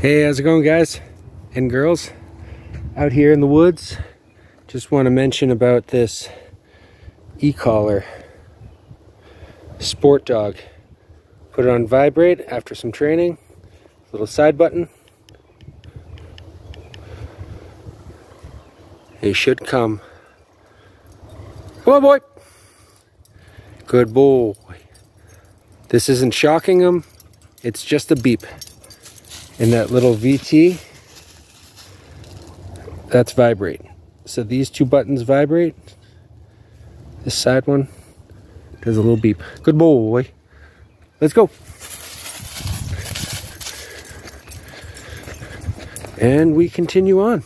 Hey, how's it going guys and girls out here in the woods? Just want to mention about this e-collar sport dog. Put it on vibrate after some training. Little side button. He should come. Come on, boy. Good boy. This isn't shocking him. It's just a beep in that little VT, that's vibrate. So these two buttons vibrate. This side one does a little beep. Good boy. Let's go. And we continue on.